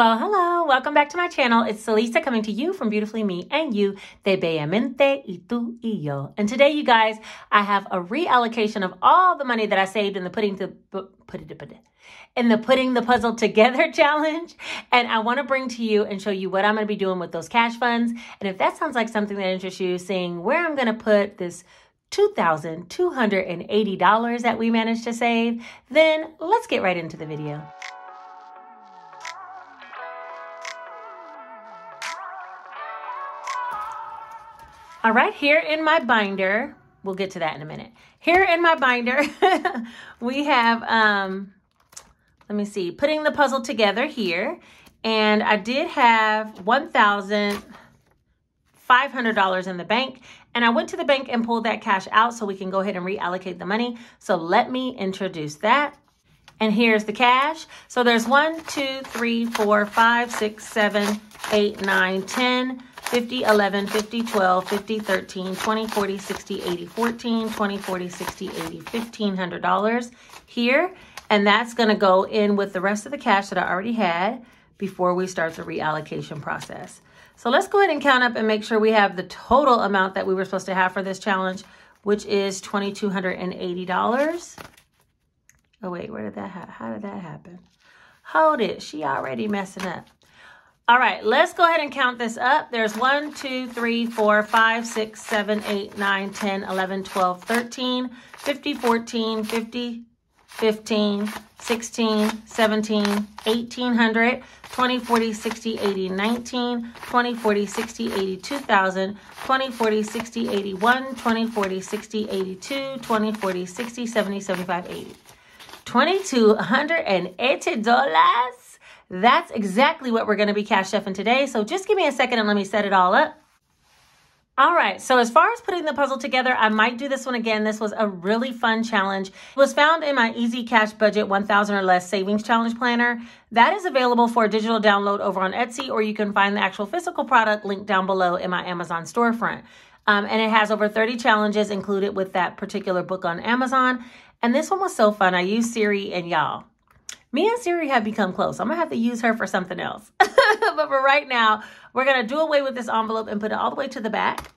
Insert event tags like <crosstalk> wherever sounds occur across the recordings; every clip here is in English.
Well, hello, welcome back to my channel. It's Celissa coming to you from Beautifully Me and you, de Bellamente y tú y yo. And today, you guys, I have a reallocation of all the money that I saved in the putting the put it put it in the putting the puzzle together <laughs> challenge. And I want to bring to you and show you what I'm going to be doing with those cash funds. And if that sounds like something that interests you, seeing where I'm going to put this $2,280 that we managed to save, then let's get right into the video. All right, here in my binder, we'll get to that in a minute. Here in my binder, <laughs> we have, um, let me see, putting the puzzle together here. And I did have $1,500 in the bank. And I went to the bank and pulled that cash out so we can go ahead and reallocate the money. So let me introduce that. And here's the cash. So there's one, two, three, four, five, six, seven, eight, nine, ten. 50, 11, 50, 12, 50, 13, 20, 40, 60, 80, 14, 20, 40, 60, 80, $1,500 here. And that's to go in with the rest of the cash that I already had before we start the reallocation process. So let's go ahead and count up and make sure we have the total amount that we were supposed to have for this challenge, which is $2,280. Oh, wait, where did that happen? How did that happen? Hold it. She already messing up. All right, let's go ahead and count this up. There's 1, 2, 3, 4, 5, 6, 7, 8, 9, 10, 11, 12, 13, 50, 14, 50, 15, 16, 17, 1800, 20, 40, 60, 80, 19, 20, 40, 60, 80, 2000, 20, 40, 60, 81, 20, 40, 60, 82, 20, 40, 60, 70, 75, 80. $2,280. That's exactly what we're going to be cash stuffing today. So just give me a second and let me set it all up. All right, so as far as putting the puzzle together, I might do this one again. This was a really fun challenge. It was found in my Easy Cash Budget 1000 or Less Savings Challenge Planner. That is available for a digital download over on Etsy, or you can find the actual physical product linked down below in my Amazon storefront. Um, and it has over 30 challenges included with that particular book on Amazon. And this one was so fun. I used Siri and y'all. Me and Siri have become close. I'm to have to use her for something else. <laughs> but for right now, we're to do away with this envelope and put it all the way to the back.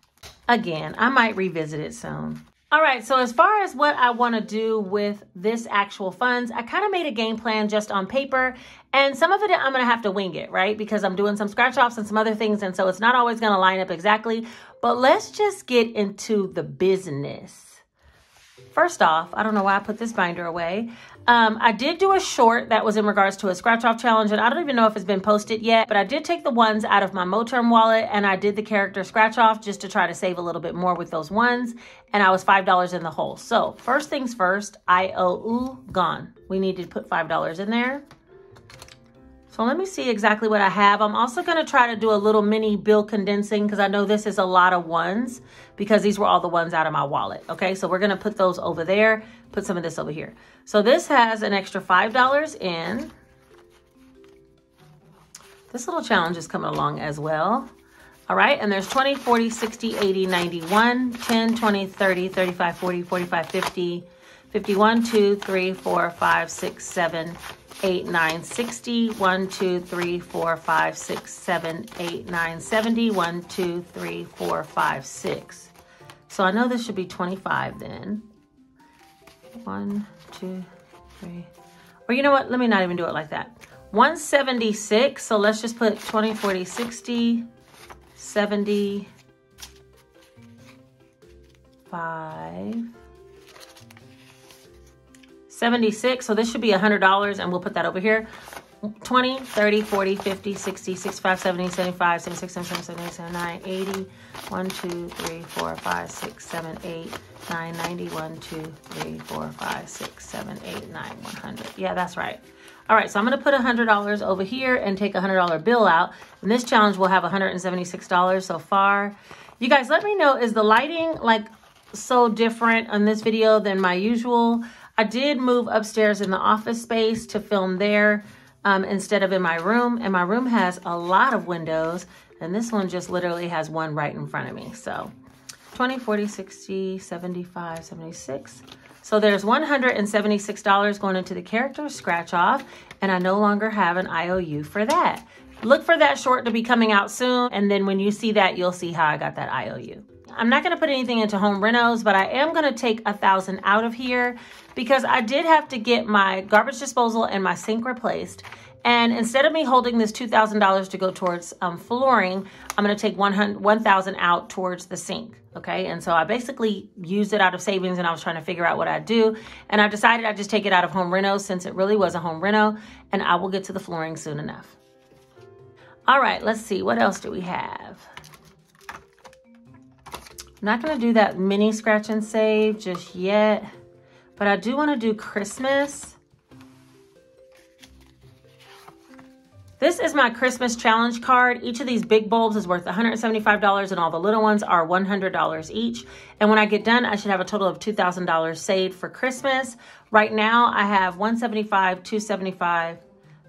Again, I might revisit it soon. All right, so as far as what I want to do with this actual funds, I kind of made a game plan just on paper, and some of it I'm to have to wing it, right? Because I'm doing some scratch offs and some other things, and so it's not always to line up exactly. But let's just get into the business. First off, I don't know why I put this binder away. Um, I did do a short that was in regards to a scratch off challenge, and I don't even know if it's been posted yet, but I did take the ones out of my Moterm wallet and I did the character scratch off just to try to save a little bit more with those ones, and I was $5 in the hole. So, first things first, IOU gone. We need to put $5 in there. So let me see exactly what I have. I'm also going to try to do a little mini bill condensing because I know this is a lot of ones because these were all the ones out of my wallet. Okay, so we're to put those over there, put some of this over here. So this has an extra $5 in. This little challenge is coming along as well. All right, and there's 20, 40, 60, 80, 91, 10, 20, 30, 35, 40, 45, 50, 51, 2, 3, 4, 5, 6, 7, 8, 9, 60, 1, 2, 3, 4, 5, 6, 7, 8, 9, 70, 1, 2, 3, 4, 5, 6. So I know this should be 25 then. 1, 2, 3. Or you know what? Let me not even do it like that. 176. So let's just put 20, 40, 60, 70, 5. 76. So this should be $100 and we'll put that over here. 20, 30, 40, 50, 60, 65, 70, 75, 76, 77, 78, 79, 80, 1, 2, 3, 4, 5, 6, 7, 8, 9, 90, 1, 2, 3, 4, 5, 6, 7, 8, 9, 100. Yeah, that's right. All right, so I'm going to put $100 over here and take a $100 bill out. And this challenge will have $176 so far. You guys, let me know, is the lighting like so different on this video than my usual? I did move upstairs in the office space to film there um, instead of in my room. And my room has a lot of windows. And this one just literally has one right in front of me. So 20, 40, 60, 75, 76. So there's $176 going into the character scratch off, and I no longer have an IOU for that. Look for that short to be coming out soon, and then when you see that, you'll see how I got that IOU. I'm not going to put anything into home renos, but I am going to take a thousand out of here because I did have to get my garbage disposal and my sink replaced. And instead of me holding this $2,000 to go towards um, flooring, I'm going to take 1,000 out towards the sink. Okay. And so I basically used it out of savings and I was trying to figure out what I'd do. And I decided I'd just take it out of home reno since it really was a home reno and I will get to the flooring soon enough. All right, let's see. What else do we have? Not going to do that mini scratch and save just yet, but I do want to do Christmas. This is my Christmas challenge card. Each of these big bulbs is worth $175 and all the little ones are $100 each. And when I get done, I should have a total of $2,000 saved for Christmas. Right now, I have 175, 275,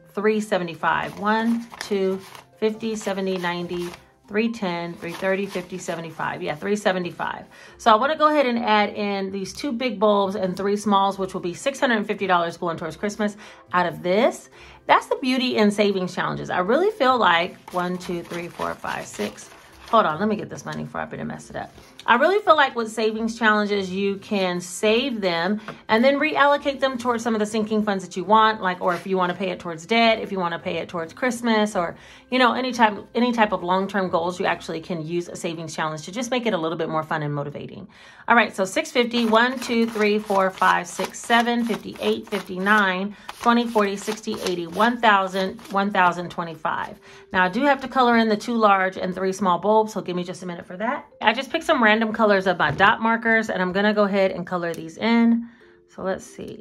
375, 1, 2, 50, 70, 90, 310, 330, 50, 75. Yeah, 375. So I want to go ahead and add in these two big bulbs and three smalls, which will be $650 going towards Christmas out of this. That's the beauty in savings challenges. I really feel like one, two, three, four, five, six. Hold on, let me get this money before I better mess it up. I really feel like with savings challenges, you can save them and then reallocate them towards some of the sinking funds that you want, like, or if you want to pay it towards debt, if you want to pay it towards Christmas, or you know, any type any type of long term goals, you actually can use a savings challenge to just make it a little bit more fun and motivating. All right, so 650, 1, 2, 3, 4, 5, 6, 7, 58, 59, 20, 40, 60, 80, 1,000, 1,025. Now I do have to color in the two large and three small bulbs, so give me just a minute for that. I just picked some random colors of my dot markers and I'm gonna go ahead and color these in. So let's see.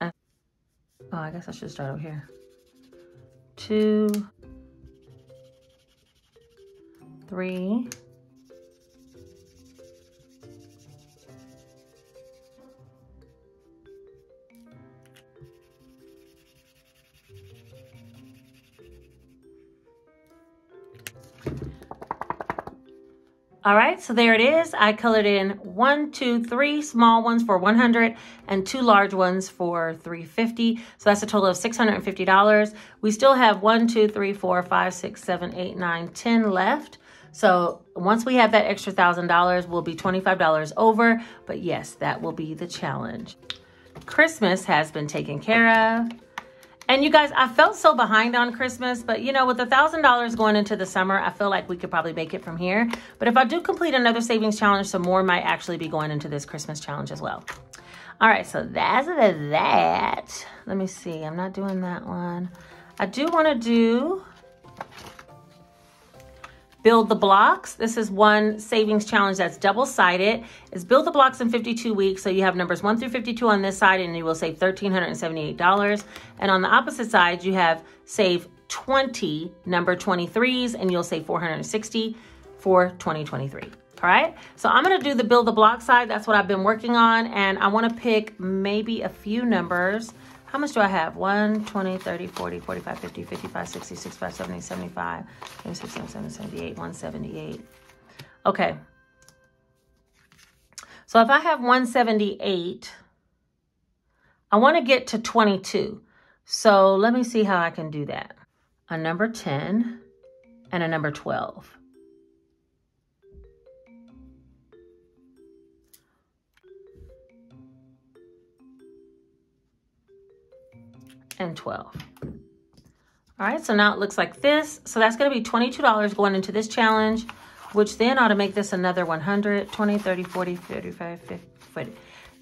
Uh, oh, I guess I should start over here. Two, three, All right, so there it is. I colored in one, two, three small ones for 100 and two large ones for 350. So that's a total of $650. We still have one, two, three, four, five, six, seven, eight, nine, 10 left. So once we have that extra $1,000, we'll be $25 over. But yes, that will be the challenge. Christmas has been taken care of. And you guys, I felt so behind on Christmas, but you know, with a $1,000 going into the summer, I feel like we could probably make it from here. But if I do complete another savings challenge, some more might actually be going into this Christmas challenge as well. All right, so that's that. Let me see, I'm not doing that one. I do wanna do Build the blocks. This is one savings challenge that's double-sided. It's build the blocks in 52 weeks. So you have numbers 1 through 52 on this side and you will save $1,378. And on the opposite side, you have save 20 number 23s and you'll save 460 for 2023. All right, so I'm gonna do the build the block side. That's what I've been working on. And I wanna pick maybe a few numbers how much do I have? 1, 20, 30, 40, 45, 50, 55, 60, 65, 70, 75, 76, 77, 78, 178. Okay. So if I have 178, I want to get to 22. So let me see how I can do that. A number 10 and a number 12. And 12. All right, so now it looks like this. So that's gonna be $22 going into this challenge, which then ought to make this another 100, 20, 30, 40, 35, 50, 40.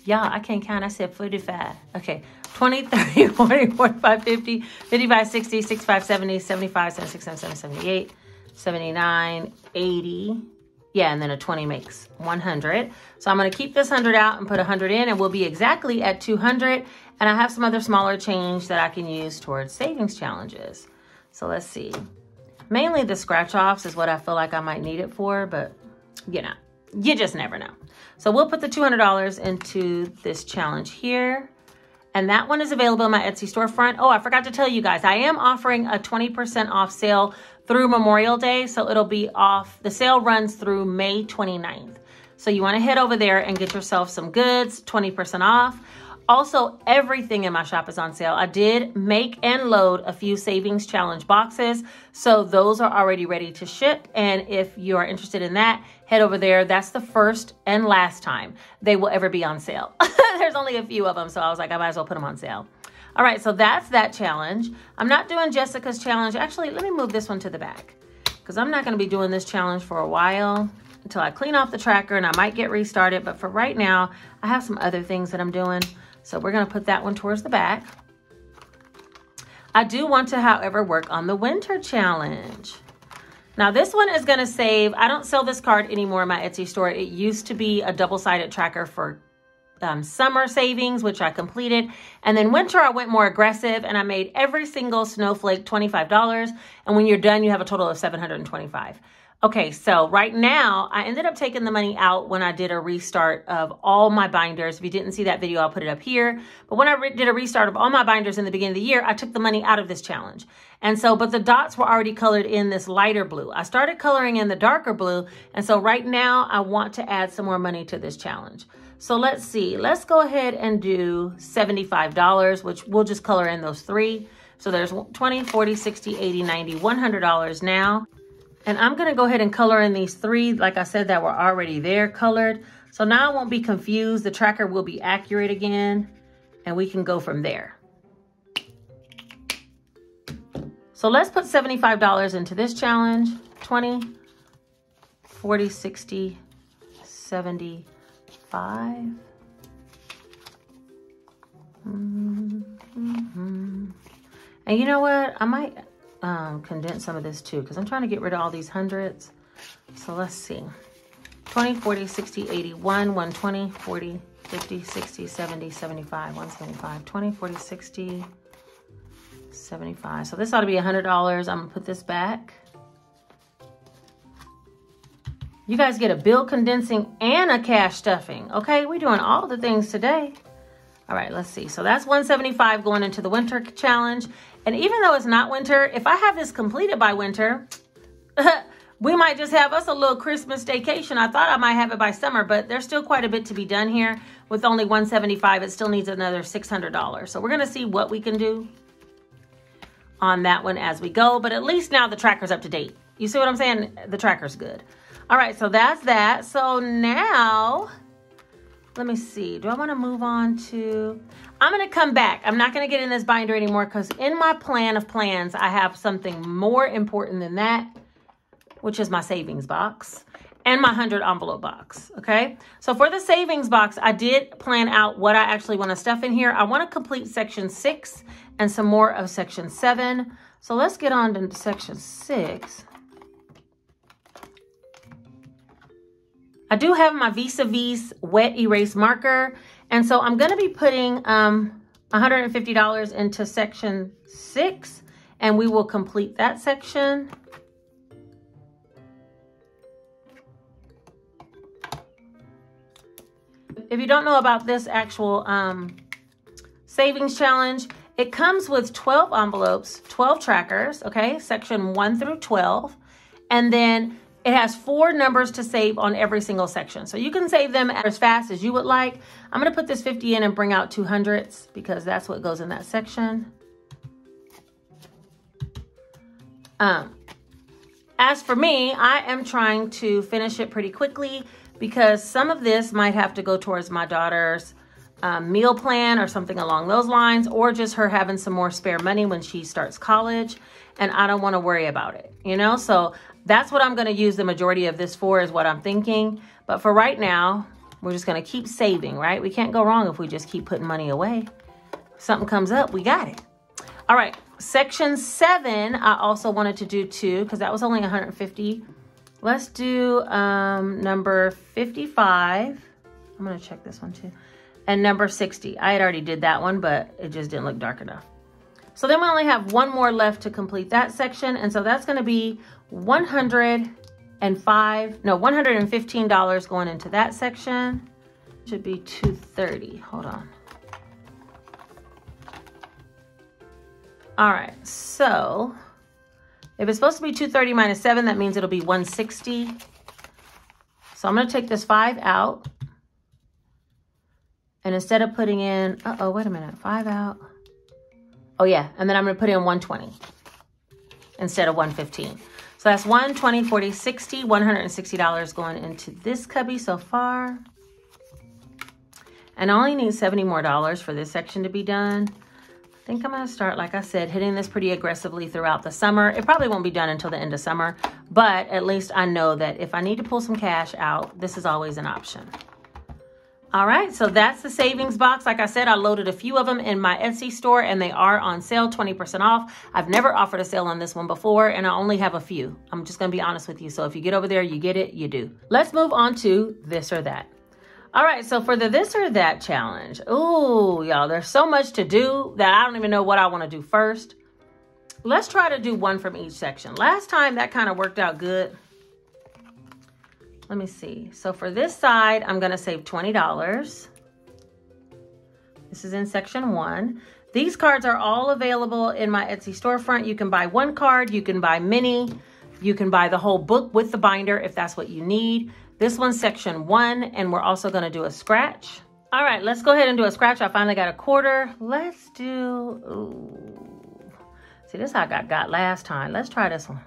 Yeah, I can't count, I said 45. Okay, 20, <laughs> 30, 40, 45, 50, 55, 60, 65, 70, 75, 76, 77, 78, 79, 80, yeah, and then a 20 makes 100. So I'm to keep this 100 out and put 100 in, and we'll be exactly at 200. And I have some other smaller change that I can use towards savings challenges. So let's see. Mainly the scratch offs is what I feel like I might need it for, but you know, you just never know. So we'll put the $200 into this challenge here. And that one is available in my Etsy storefront. Oh, I forgot to tell you guys, I am offering a 20% off sale through Memorial Day. So it'll be off, the sale runs through May 29th. So you want to head over there and get yourself some goods, 20% off. Also, everything in my shop is on sale. I did make and load a few savings challenge boxes. So those are already ready to ship. And if you are interested in that, head over there. That's the first and last time they will ever be on sale. <laughs> There's only a few of them. So I was like, I might as well put them on sale. All right, so that's that challenge. I'm not doing Jessica's challenge. Actually, let me move this one to the back because I'm not going to be doing this challenge for a while until I clean off the tracker and I might get restarted. But for right now, I have some other things that I'm doing. So we're going to put that one towards the back. I do want to, however, work on the winter challenge. Now this one is going to save, I don't sell this card anymore in my Etsy store. It used to be a double-sided tracker for um, summer savings, which I completed. And then winter, I went more aggressive and I made every single snowflake $25. And when you're done, you have a total of 725. Okay, so right now, I ended up taking the money out when I did a restart of all my binders. If you didn't see that video, I'll put it up here. But when I did a restart of all my binders in the beginning of the year, I took the money out of this challenge. And so, but the dots were already colored in this lighter blue. I started coloring in the darker blue. And so right now, I want to add some more money to this challenge. So let's see, let's go ahead and do $75, which we'll just color in those three. So there's 20, 40, 60, 80, 90, $100 now. And I'm going to go ahead and color in these three, like I said, that were already there colored. So now I won't be confused. The tracker will be accurate again, and we can go from there. So let's put $75 into this challenge. 20, 40, 60, 75. Mm -hmm. And you know what? I might um, condense some of this too because I'm trying to get rid of all these hundreds. So let's see. 20, 40, 60, 80, 1, 120, 40, 50, 60, 70, 75, 175, 20, 40, 60, 75. So this ought to be $100. I'm going to put this back. You guys get a bill condensing and a cash stuffing. Okay, we're doing all the things today. All right, let's see. So that's 175 going into the winter challenge. And even though it's not winter, if I have this completed by winter, <laughs> we might just have us a little Christmas vacation. I thought I might have it by summer, but there's still quite a bit to be done here. With only 175, it still needs another $600. So we're going to see what we can do on that one as we go. But at least now the tracker's up to date. You see what I'm saying? The tracker's good. All right, so that's that. So now let me see. Do I want to move on to... I'm going to come back. I'm not going to get in this binder anymore because in my plan of plans, I have something more important than that, which is my savings box and my 100 envelope box, okay? So for the savings box, I did plan out what I actually want to stuff in here. I want to complete section 6 and some more of section 7. So let's get on to section 6. I do have my Vis-à-Vis wet erase marker. And so I'm going to be putting um, $150 into section six and we will complete that section. If you don't know about this actual um, savings challenge, it comes with 12 envelopes, 12 trackers, okay, section 1 through 12. And then it has four numbers to save on every single section. So you can save them as fast as you would like. I'm going to put this 50 in and bring out 200s because that's what goes in that section. Um, as for me, I am trying to finish it pretty quickly because some of this might have to go towards my daughter's um, meal plan or something along those lines, or just her having some more spare money when she starts college. And I don't want to worry about it, you know? So that's what I'm going to use the majority of this for is what I'm thinking. But for right now, we're just going to keep saving, right? We can't go wrong if we just keep putting money away. If something comes up, we got it. All right, section seven, I also wanted to do two because that was only 150. Let's do um, number 55. I'm going to check this one too. And number 60. I had already did that one, but it just didn't look dark enough. So then we only have one more left to complete that section. And so that's going to be 105, no, $115 going into that section. Should be 230. Hold on. All right, so if it's supposed to be 230 minus 7, that means it'll be 160. So I'm going to take this 5 out. And instead of putting in, uh-oh, wait a minute, 5 out. Oh, yeah, and then I'm going to put in 120 instead of 115. So that's 120, 40, 60, $160 going into this cubby so far. And I only need 70 more dollars for this section to be done. I think I'm to start, like I said, hitting this pretty aggressively throughout the summer. It probably won't be done until the end of summer, but at least I know that if I need to pull some cash out, this is always an option. All right, so that's the savings box. Like I said, I loaded a few of them in my Etsy store and they are on sale, 20% off. I've never offered a sale on this one before and I only have a few. I'm just gonna be honest with you. So if you get over there, you get it, you do. Let's move on to this or that. All right, so for the this or that challenge, ooh, y'all, there's so much to do that I don't even know what I wanna do first. Let's try to do one from each section. Last time that kind of worked out good. Let me see. So for this side, I'm going to save $20. This is in section one. These cards are all available in my Etsy storefront. You can buy one card, you can buy many, you can buy the whole book with the binder if that's what you need. This one's section one, and we're also gonna do a scratch. All right, let's go ahead and do a scratch. I finally got a quarter. Let's do, ooh. See, this I got, got last time. Let's try this one.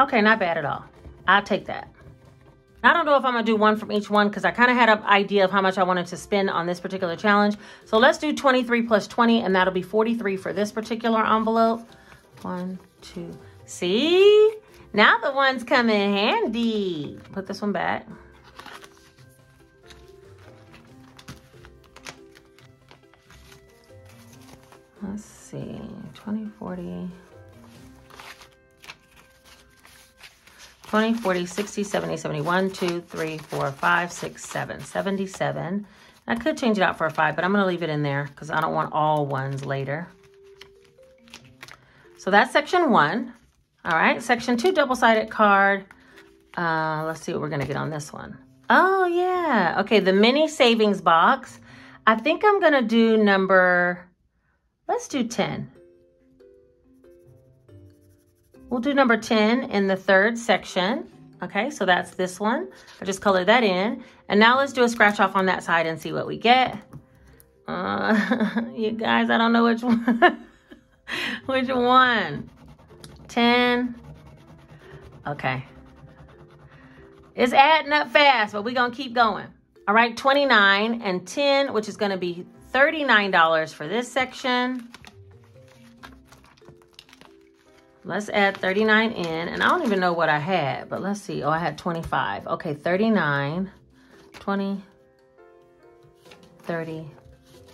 Okay, not bad at all. I'll take that. I don't know if I'm gonna do one from each one because I kind of had an idea of how much I wanted to spend on this particular challenge. So let's do 23 plus 20 and that'll be 43 for this particular envelope. One, two, see? Now the ones come in handy. Put this one back. Let's see, 20, 40. 20, 40, 60, 70, 71, 2, 3, 4, 5, 6, 7, 77. I could change it out for a 5, but I'm going to leave it in there because I don't want all ones later. So that's section 1. All right, section 2, double-sided card. Uh, let's see what we're going to get on this one. Oh, yeah. Okay, the mini savings box. I think I'm going to do number, let's do 10. We'll do number 10 in the third section. Okay, so that's this one. I just colored that in. And now let's do a scratch off on that side and see what we get. Uh, <laughs> you guys, I don't know which one. <laughs> which one? 10. Okay. It's adding up fast, but we're going to keep going. All right, 29 and 10, which is going to be $39 for this section. Let's add 39 in, and I don't even know what I had, but let's see. Oh, I had 25. Okay, 39, 20, 30,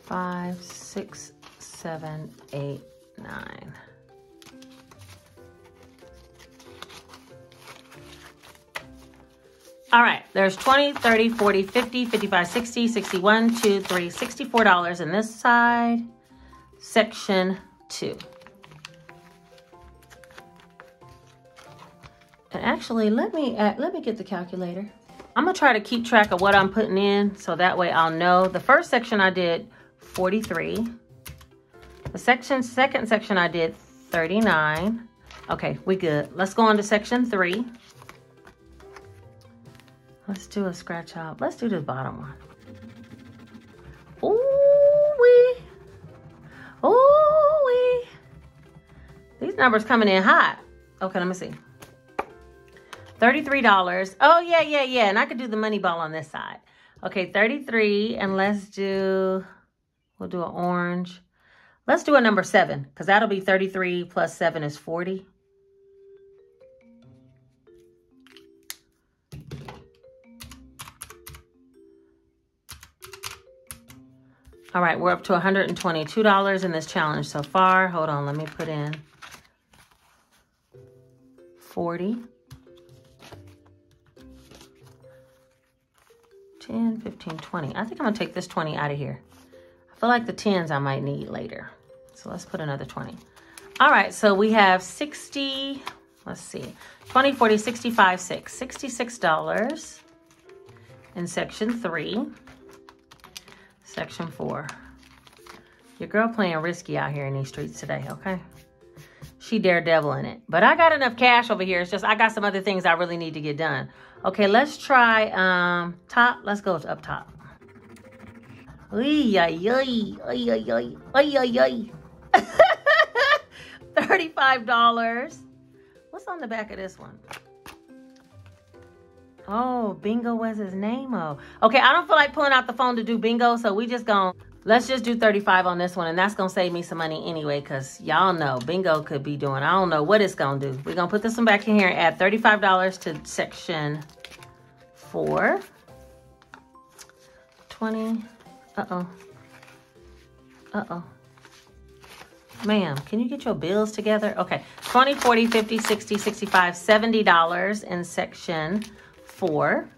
5, 6, 7, 8, 9. All right, there's 20, 30, 40, 50, 55, 60, 61, 2, 3, $64 in this side, section 2. Actually, let me uh, let me get the calculator. I'm gonna try to keep track of what I'm putting in so that way I'll know. The first section I did 43. The section, second section I did 39. Okay, we good. Let's go on to section three. Let's do a scratch out. Let's do the bottom one. Ooh wee. Ooh wee. These numbers coming in hot. Okay, let me see. $33. Oh, yeah, yeah, yeah. And I could do the money ball on this side. Okay, 33. And let's do, we'll do an orange. Let's do a number 7 because that'll be 33 plus 7 is 40. All right, we're up to $122 in this challenge so far. Hold on, let me put in 40. 10, 15, 20. I think I'm to take this 20 out of here. I feel like the 10s I might need later. So let's put another 20. All right, so we have 60, let's see, 20, 40, 65, 6. $66 in section 3. Section 4. Your girl playing risky out here in these streets today, okay? She daredevil in it. But I got enough cash over here. It's just I got some other things I really need to get done. Okay, let's try um, top. Let's go up top. $35. What's on the back of this one? Oh, bingo was his name. Oh, okay. I don't feel like pulling out the phone to do bingo, so we just going let's just do 35 on this one, and that's gonna save me some money anyway, cause y'all know bingo could be doing. I don't know what it's gonna do. We're gonna put this one back in here and add $35 to section four. 20. Uh oh. Uh oh. Ma'am, can you get your bills together? Okay, 20, 40, 50, 60, 65, $70 in section four.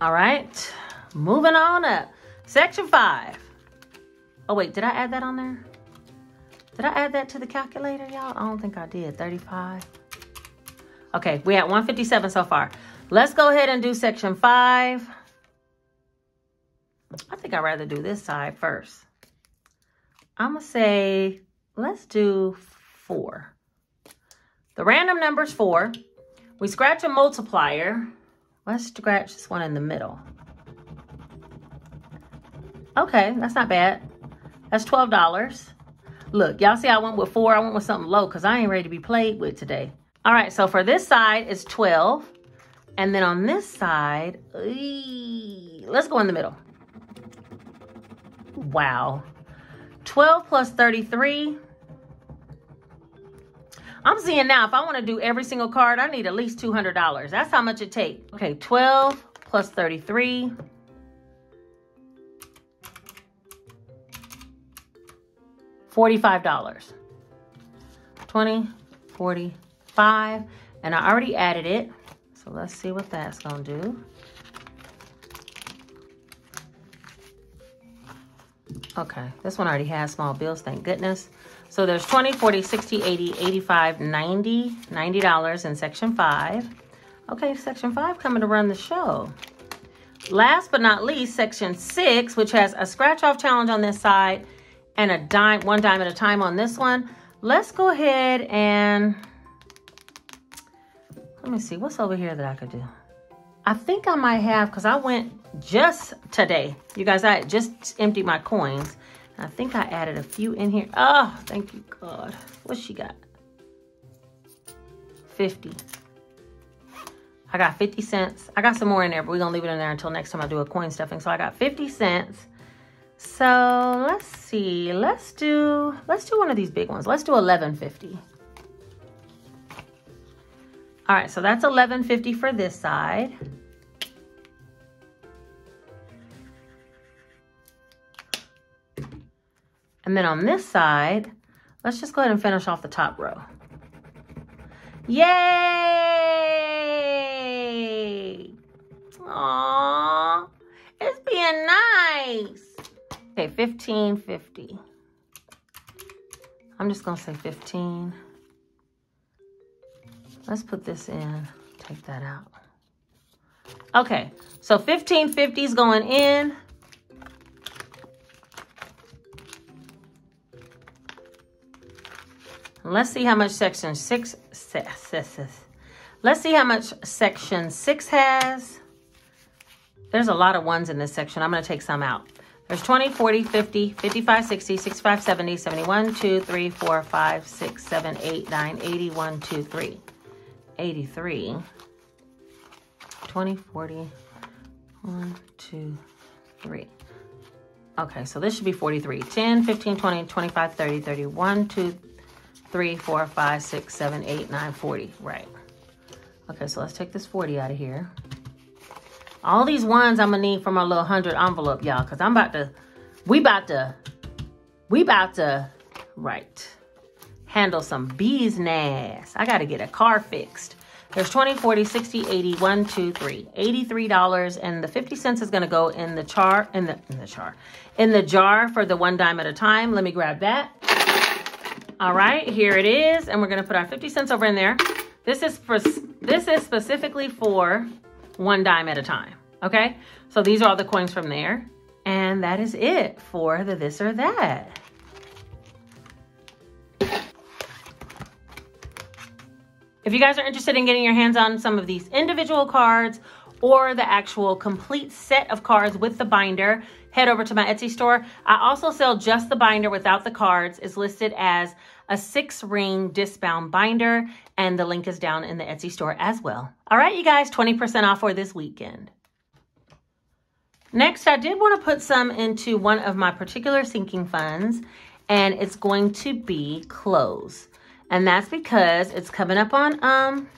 All right, moving on up. Section five. Oh, wait, did I add that on there? Did I add that to the calculator, y'all? I don't think I did. 35. Okay, we at 157 so far. Let's go ahead and do section five. I think I'd rather do this side first. I'm going to say, let's do four. The random number is four. We scratch a multiplier. Let's scratch this one in the middle. Okay, that's not bad. That's $12. Look, y'all see I went with four. I went with something low because I ain't ready to be played with today. All right, so for this side, it's 12. And then on this side, let's go in the middle. Wow. 12 plus 33 I'm seeing now, if I want to do every single card, I need at least $200. That's how much it takes. Okay, 12 plus 33. $45. 20, 45. And I already added it. So let's see what that's to do. Okay, this one already has small bills, thank goodness. So there's 20, 40, 60, 80, 85, 90, $90 in section five. Okay, section five coming to run the show. Last but not least, section six, which has a scratch off challenge on this side and a dime, one dime at a time on this one. Let's go ahead and, let me see, what's over here that I could do? I think I might have, because I went just today. You guys, I just emptied my coins. I think I added a few in here. Oh, thank you, God. What she got? 50. I got 50 cents. I got some more in there, but we're going to leave it in there until next time I do a coin stuffing. So I got 50 cents. So let's see. Let's do, let's do one of these big ones. Let's do 1150. All right, so that's 1150 for this side. And then on this side, let's just go ahead and finish off the top row. Yay! Aww, it's being nice. Okay, 1550. I'm just gonna say 15. Let's put this in, take that out. Okay, so 1550 is going in. Let's see how much section six Let's see how much section six has. There's a lot of ones in this section. I'm going to take some out. There's 20, 40, 50, 55, 60, 65, 70, 71, 2, 3, 4, 5, 6, 7, 8, 9, 80, 1, 2, 3. 83. 20, 40, 1, 2, 3. Okay, so this should be 43. 10, 15, 20, 25, 30, 31, 2, three, four, five, six, seven, eight, nine, 40. Right. Okay, so let's take this 40 out of here. All these ones I'm gonna need for my little 100 envelope, y'all, because I'm about to, we about to, we about to, right, handle some business. I gotta get a car fixed. There's 20, 40, 60, 80, 1, 2, 3. $83 and the 50 cents is gonna go in the char, in the, in the char, in the jar for the one dime at a time. Let me grab that. All right, here it is. And we're gonna put our 50 cents over in there. This is for this is specifically for one dime at a time. Okay, so these are all the coins from there. And that is it for the this or that. If you guys are interested in getting your hands on some of these individual cards or the actual complete set of cards with the binder, head over to my Etsy store. I also sell just the binder without the cards. It's listed as a six ring discbound binder, and the link is down in the Etsy store as well. All right, you guys, 20% off for this weekend. Next, I did want to put some into one of my particular sinking funds, and it's going to be clothes. And that's because it's coming up on um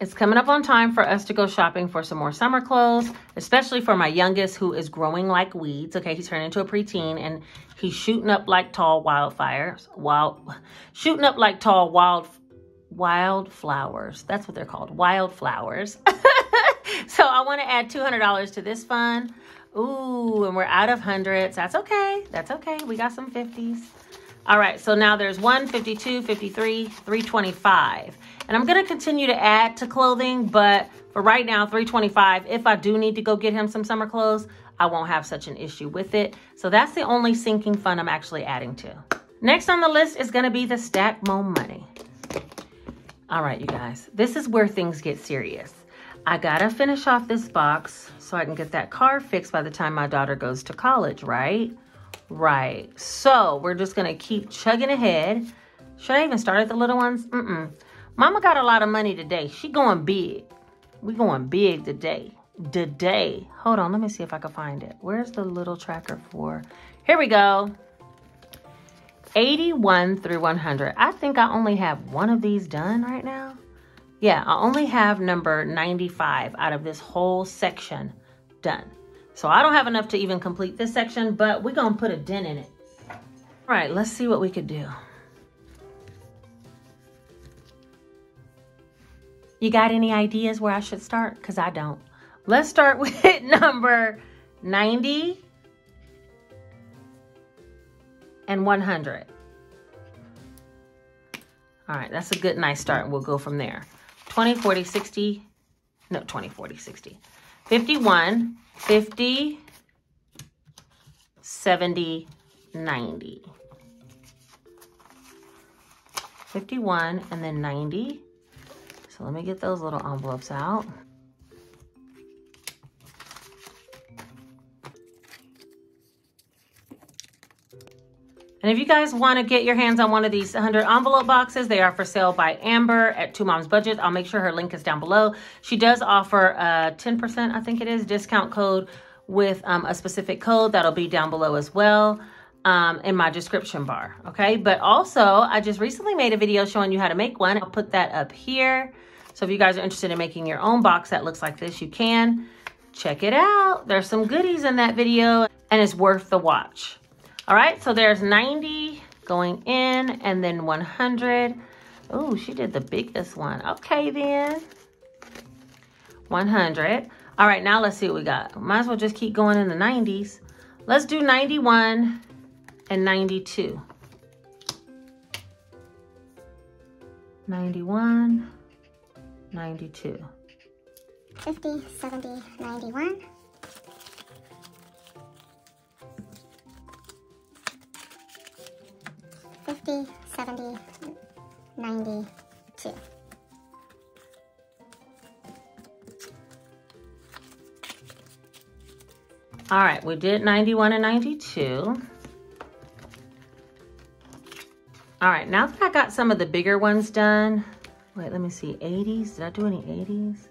it's coming up on time for us to go shopping for some more summer clothes, especially for my youngest who is growing like weeds. Okay, he's turning into a preteen and he's shooting up like tall wildfires. Wild shooting up like tall wild wildflowers. That's what they're called. Wildflowers. <laughs> so I want to add $200 to this fund. Ooh, and we're out of hundreds. That's okay. That's okay. We got some 50s. All right, so now there's 1, 52, 53, 325. And I'm going to continue to add to clothing, but for right now, 325. If I do need to go get him some summer clothes, I won't have such an issue with it. So that's the only sinking fund I'm actually adding to. Next on the list is going to be the stack more money. All right, you guys, this is where things get serious. I got to finish off this box so I can get that car fixed by the time my daughter goes to college, right? Right. So we're just going to keep chugging ahead. Should I even start at the little ones? Mm-mm. Mama got a lot of money today. She going big. We going big today. Today. Hold on. Let me see if I can find it. Where's the little tracker for? Here we go. 81 through 100. I think I only have one of these done right now. Yeah, I only have number 95 out of this whole section done. So I don't have enough to even complete this section, but we're to put a dent in it. All right, let's see what we could do. You got any ideas where I should start? Because I don't. Let's start <laughs> with number 90 and 100. All right, that's a good, nice start. We'll go from there. 20, 40, 60, no, 20, 40, 60. 51, 50, 70, 90. 51 and then 90. So let me get those little envelopes out. And if you guys want to get your hands on one of these 100 envelope boxes, they are for sale by Amber at Two Moms Budget. I'll make sure her link is down below. She does offer a 10%, I think it is, discount code with um, a specific code. That'll be down below as well um, in my description bar, okay? But also, I just recently made a video showing you how to make one. I'll put that up here. So if you guys are interested in making your own box that looks like this, you can. Check it out. There's some goodies in that video and it's worth the watch. All right, so there's 90 going in and then 100. Oh, she did the biggest one. Okay, then. 100. All right, now let's see what we got. Might as well just keep going in the 90s. Let's do 91 and 92. 91, 92. 50, 70, 91. 50, 70, 92. All right, we did 91 and 92. All right, now that I got some of the bigger ones done, wait, let me see, 80s, did I do any 80s?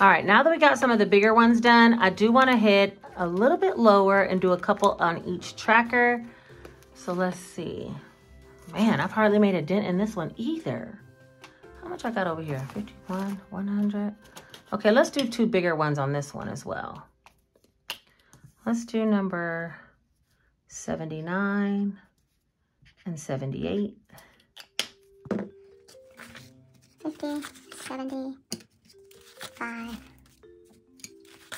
All right, now that we got some of the bigger ones done, I do wanna head a little bit lower and do a couple on each tracker. So let's see. Man, I've hardly made a dent in this one either. How much I got over here? 51, 100. Okay, let's do two bigger ones on this one as well. Let's do number 79 and 78. 50, 70, 5,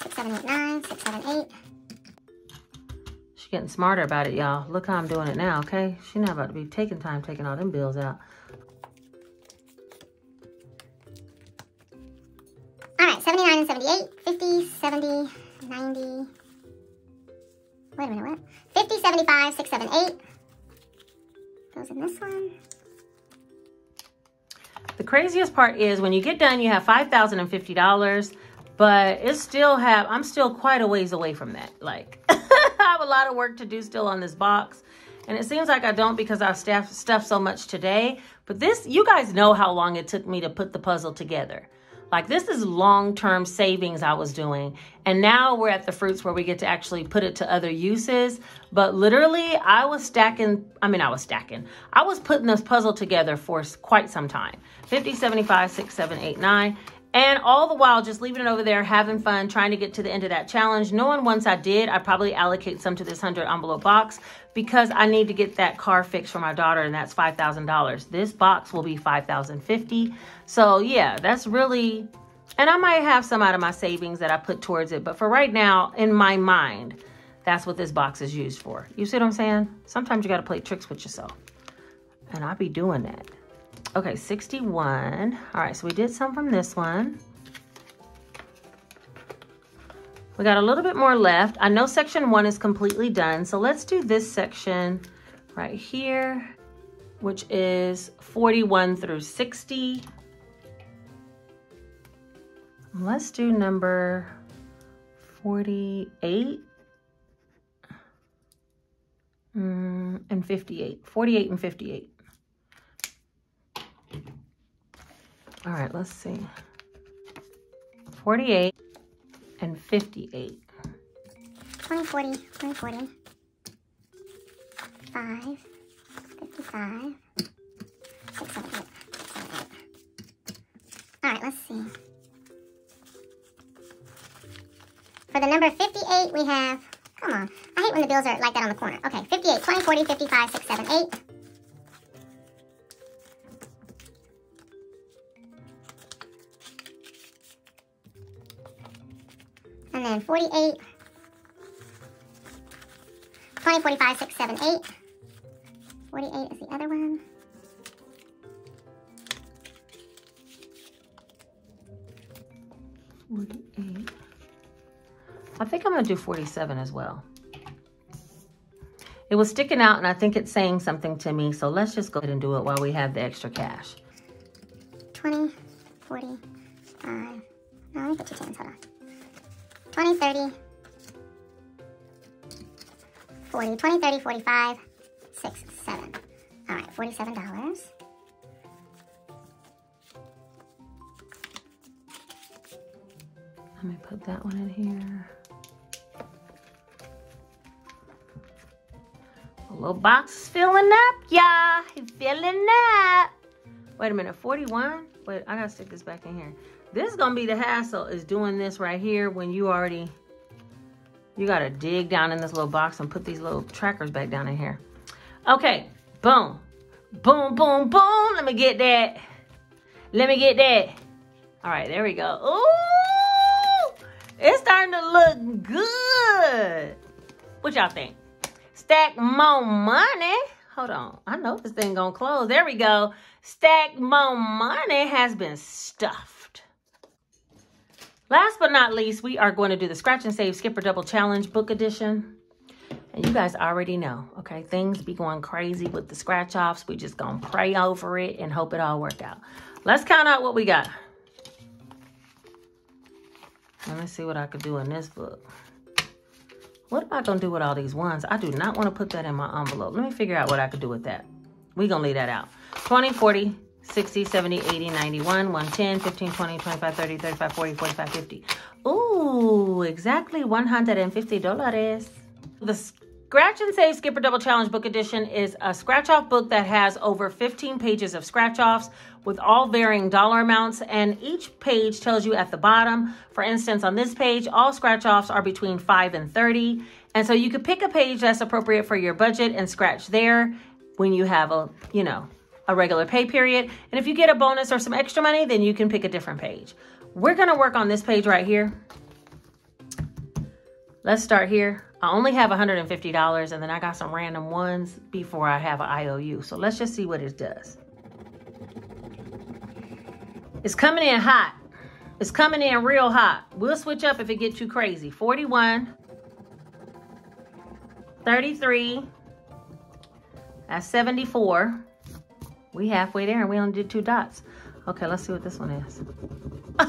6, 7, 8, 9, 6, 7, 8. She getting smarter about it, y'all. Look how I'm doing it now, okay? She's not about to be taking time taking all them bills out. All right, 79 and 78, 50, 70, 90. Wait a minute, what? 50, 75, 6, 7, 8. Goes in this one. The craziest part is when you get done, you have $5,050, but it's still have, I'm still quite a ways away from that. Like, <laughs> <laughs> I have a lot of work to do still on this box. And it seems like I don't because I've stuffed stuff so much today. But this, you guys know how long it took me to put the puzzle together. Like this is long-term savings I was doing. And now we're at the fruits where we get to actually put it to other uses. But literally I was stacking, I mean, I was stacking. I was putting this puzzle together for quite some time. 50, 75, 6, 7, 8, 9. And all the while, just leaving it over there, having fun, trying to get to the end of that challenge. Knowing once I did, I probably allocate some to this 100 envelope box because I need to get that car fixed for my daughter, and that's $5,000. This box will be 5050 So yeah, that's really, and I might have some out of my savings that I put towards it. But for right now, in my mind, that's what this box is used for. You see what I'm saying? Sometimes you got to play tricks with yourself. And I'll be doing that. Okay, 61. All right, so we did some from this one. We got a little bit more left. I know section one is completely done, so let's do this section right here, which is 41 through 60. Let's do number 48 mm, and 58. 48 and 58. All right, let's see. 48 and 58. 20, 40, 20, 40. 5, 55, 6, 7, 8, 7, 8. All right, let's see. For the number 58, we have, come on. I hate when the bills are like that on the corner. Okay, 58, 20, 40, 55, 6, 7, 8. And then 48, 20, 45, 6, 7, 8. 48 is the other one. Forty-eight. I think I'm gonna do 47 as well. It was sticking out and I think it's saying something to me. So let's just go ahead and do it while we have the extra cash. 20, 20, 30, 40, 20, 30, 45, 6, 7. All right, $47. Let me put that one in here. The little box is filling up, y'all. Filling up. Wait a minute, 41? Wait, I gotta stick this back in here. This is gonna be the hassle is doing this right here when you already, you gotta dig down in this little box and put these little trackers back down in here. Okay, boom. Boom, boom, boom. Let me get that. Let me get that. All right, there we go. Ooh, it's starting to look good. What y'all think? Stack more money. Hold on. I know this thing gonna close. There we go. Stack more money has been stuffed. Last but not least, we are going to do the Scratch and Save Skipper Double Challenge Book Edition. And you guys already know, okay? Things be going crazy with the scratch offs. We just gonna pray over it and hope it all work out. Let's count out what we got. Let me see what I could do in this book. What am I to do with all these ones? I do not want to put that in my envelope. Let me figure out what I could do with that. Going to leave that out. 20, 40, 60, 70, 80, 91, 110, 15, 20, 25, 30, 35, 40, 45, 50. Ooh, exactly $150. The Scratch and Save Skipper Double Challenge Book Edition is a scratch off book that has over 15 pages of scratch offs with all varying dollar amounts, and each page tells you at the bottom. For instance, on this page, all scratch offs are between 5 and 30. And so you could pick a page that's appropriate for your budget and scratch there when you have a, you know, a regular pay period. And if you get a bonus or some extra money, then you can pick a different page. We're going to work on this page right here. Let's start here. I only have $150 and then I got some random ones before I have an IOU. So let's just see what it does. It's coming in hot. It's coming in real hot. We'll switch up if it gets too crazy. 41, 33, that's 74. We halfway there and we only did two dots. Okay, let's see what this one is. <laughs>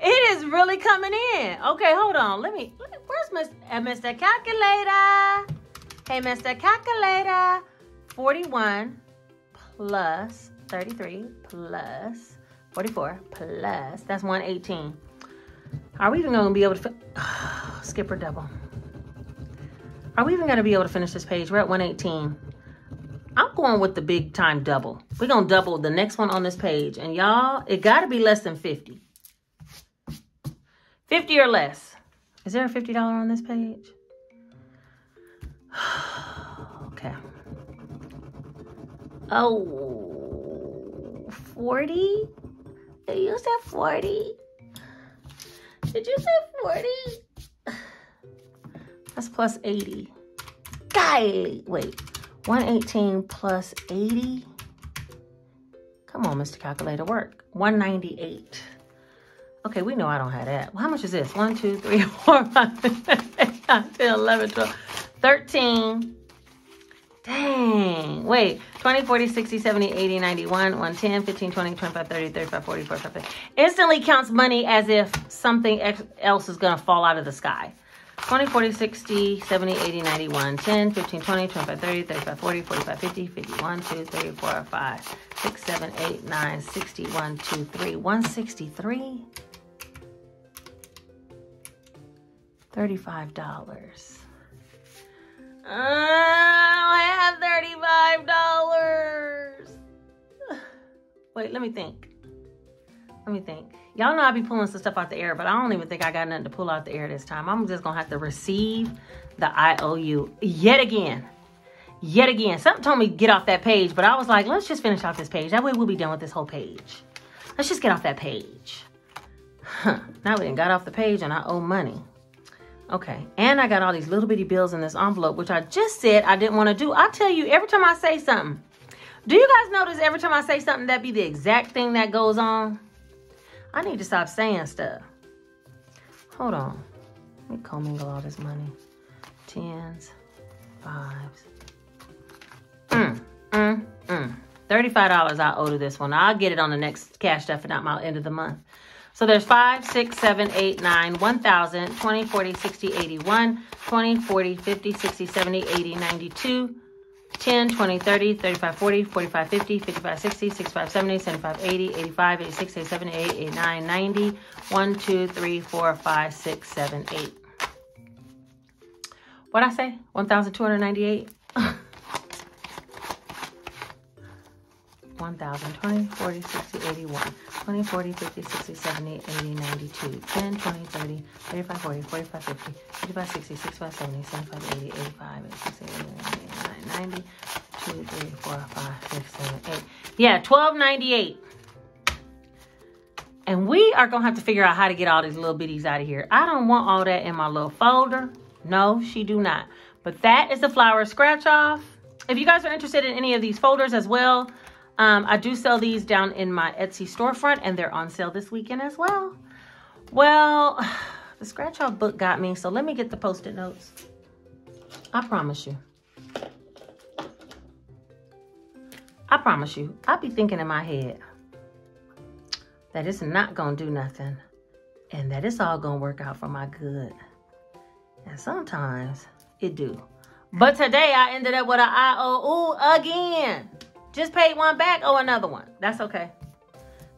it is really coming in. Okay, hold on. Let me, where's Mr. Uh, Mr. Calculator? Hey, Mr. Calculator. 41 plus 33 plus 44 plus, that's 118. Are we even going to be able to, oh, <sighs> skipper double. Are we even going to be able to finish this page? We're at 118. I'm going with the big time double. We're going to double the next one on this page. And y'all, it got to be less than 50. 50 or less. Is there a $50 on this page? <sighs> okay. Oh, 40? Did you say 40? Did you say 40? That's plus 80. Golly, wait. 118 plus 80. Come on, Mr. Calculator, work. 198. Okay, we know I don't have that. Well, how much is this? 1, 2, 3, <laughs> 4, 5, 6, 7, 8, 9, 10, 11, 12, 13. Dang. Wait. 20, 40, 60, 70, 80, 91, 110, 15, 20, 25, 30, 35, 40, 45, 50. Instantly counts money as if something else is going to fall out of the sky. 20, 40, 60, 70, 80, 91, 10, 15, 20, 25, 30, 35, 40, 45, 50, 51, 2, 3, 4, 5, 6, 7, 8, 9, 60, 1, 2, 3, 163. $35. Uh, I have $35. <sighs> Wait, let me think. Let me think. Y'all know I be pulling some stuff out the air, but I don't even think I got nothing to pull out the air this time. I'm just going to have to receive the IOU yet again. Yet again. Something told me get off that page, but I was like, let's just finish off this page. That way we'll be done with this whole page. Let's just get off that page. Huh. Now we done got off the page and I owe money. Okay, and I got all these little bitty bills in this envelope, which I just said I didn't want to do. I tell you, every time I say something, do you guys notice every time I say something, that be the exact thing that goes on? I need to stop saying stuff. Hold on. Let me commingle all this money. Tens, fives. Mm, mm, mm. $35 I owe to this one. I'll get it on the next cash stuff and not my end of the month. So there's 5, 6, 7, 8, 9, 1,000, 20, 40, 60, 81, 20, 40, 50, 60, 70, 80, 92, 10, 20, 30, 35, 40, 45, 50, 55, 60, 65, 70, 75, 80, 85, 86, 87, 88, 89, 90, 1, 2, 3, 4, 5, 6, 7, 8. What'd I say? 1,298? 1,000, 20, 40, 60, 81, 20, 40, 50, 60, 70, 80, 92, 10, 20, 30, 35, 40, 45, 50, 55, 60, 65, 70, 75, 80, 85, 86, 89, 90, 2, 3, 4, 5, 6, 7, 8. Yeah, 1298. And we are going to have to figure out how to get all these little bitties out of here. I don't want all that in my little folder. No, she do not. But that is the flower scratch off. If you guys are interested in any of these folders as well, um, I do sell these down in my Etsy storefront and they're on sale this weekend as well. Well, <sighs> the scratch off book got me, so let me get the post-it notes. I promise you. I promise you, I'll be thinking in my head that it's not to do nothing and that it's all to work out for my good. And sometimes it do. But today I ended up with an IOU again. Just paid one back, oh, another one. That's okay.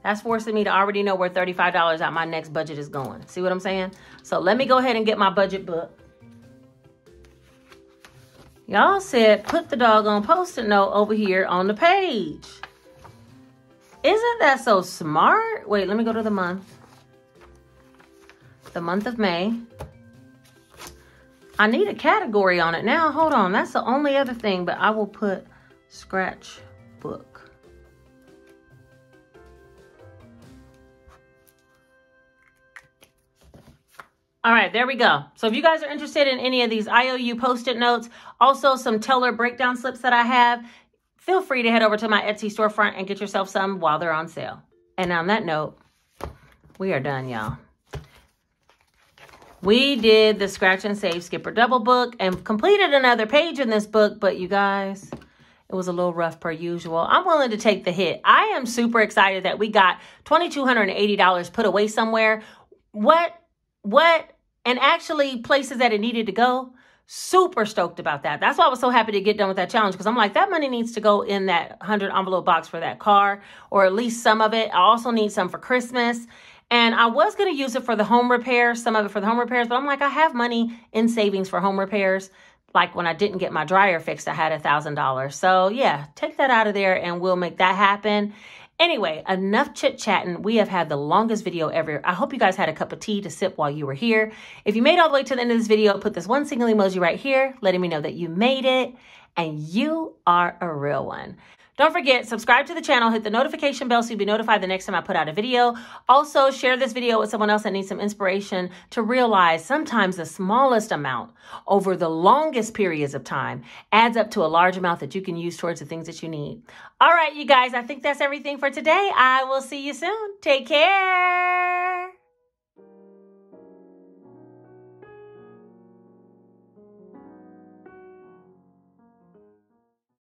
That's forcing me to already know where $35 out my next budget is going. See what I'm saying? So let me go ahead and get my budget book. Y'all said put the doggone post-it note over here on the page. Isn't that so smart? Wait, let me go to the month. The month of May. I need a category on it now. Hold on. That's the only other thing, but I will put scratch book. All right, there we go. So if you guys are interested in any of these IOU post-it notes, also some Teller breakdown slips that I have, feel free to head over to my Etsy storefront and get yourself some while they're on sale. And on that note, we are done, y'all. We did the Scratch and Save Skipper Double book and completed another page in this book, but you guys, it was a little rough per usual. I'm willing to take the hit. I am super excited that we got $2,280 put away somewhere. What, what, and actually places that it needed to go. Super stoked about that. That's why I was so happy to get done with that challenge because I'm like, that money needs to go in that 100 envelope box for that car, or at least some of it. I also need some for Christmas. And I was going to use it for the home repairs, some of it for the home repairs, but I'm like, I have money in savings for home repairs. Like when I didn't get my dryer fixed, I had a thousand dollars. So yeah, take that out of there and we'll make that happen. Anyway, enough chit chatting. We have had the longest video ever. I hope you guys had a cup of tea to sip while you were here. If you made all the way to the end of this video, put this one single emoji right here, letting me know that you made it and you are a real one. Don't forget, subscribe to the channel, hit the notification bell so you'll be notified the next time I put out a video. Also, share this video with someone else that needs some inspiration to realize sometimes the smallest amount over the longest periods of time adds up to a large amount that you can use towards the things that you need. All right, you guys, I think that's everything for today. I will see you soon. Take care.